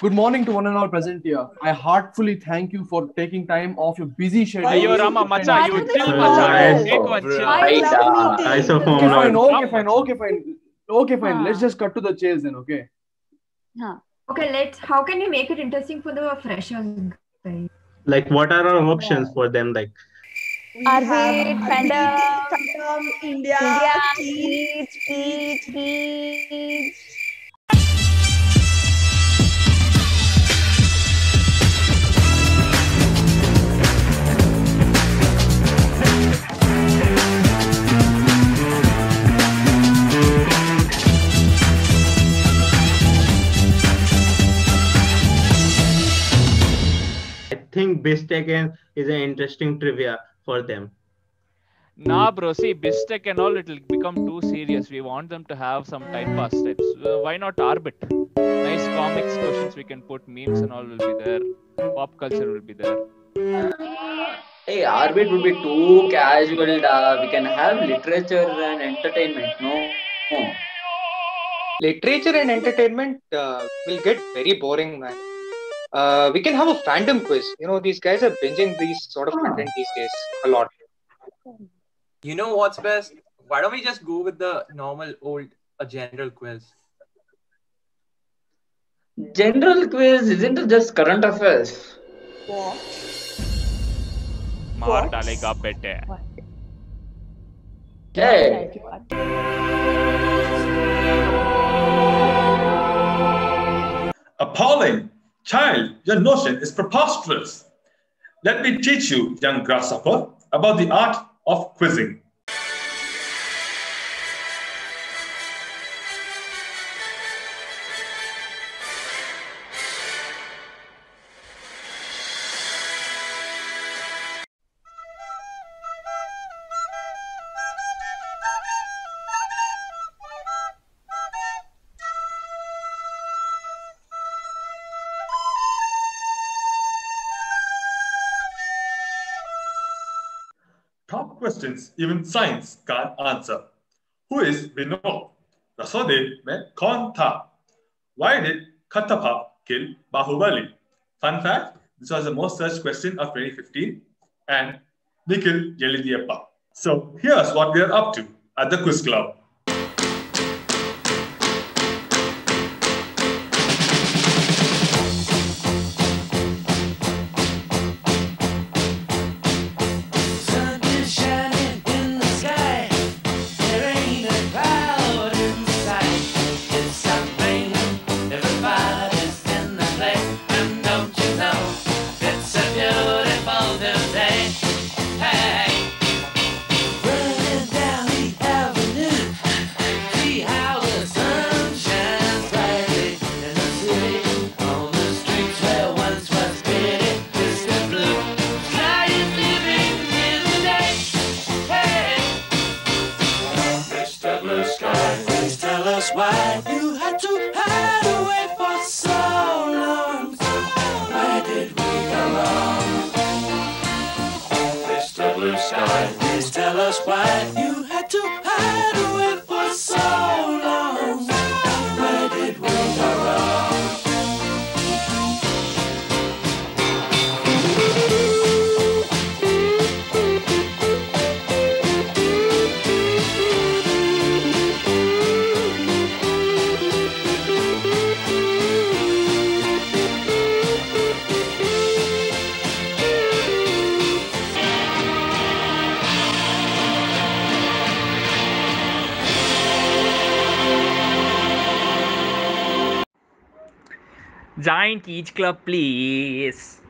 Good morning to one and all present here. I heartfully thank you for taking time off your busy schedule. Ayo Rama, macha, you chill, macha. Take one chill. Why Right, love meeting? I so Okay, fine, okay, fine, okay, fine. Okay, fine. Let's just cut to the chase then, okay? Huh. Okay, let's. How can we make it interesting for the freshers? guys? like what are our options for them like We Arbit, have Fandom, Fandom, India, India, speech, speech, speech. Think bistaken is an interesting trivia for them Nah, bro. See, BizTech and all, it'll become too serious. We want them to have some time pass types. Uh, why not Arbit? Nice comics questions we can put, memes and all will be there. Pop culture will be there. Hey, Arbit would be too casual. Da. We can have literature and entertainment. No, no. literature and entertainment uh, will get very boring, man Uh, we can have a fandom quiz. You know, these guys are binging these sort of content these days a lot. You know what's best? Why don't we just go with the normal old a general quiz? General quiz isn't it just current affairs? What? मार What? डालेगा बेटे Hey, Right, what? Appalling! Child, your notion is preposterous. Let me teach you, young grasshopper, about the art of quizzing. Questions even science can't answer. Who is Vinod? Rasode met Konta. Why did Kattappa kill Bahubali? Fun fact, this was the most searched question of 2015 and Nikhil Yelidiyappa. So here's what we are up to at the Quiz Club. Please tell us why you had to hide Giant Each Club, please.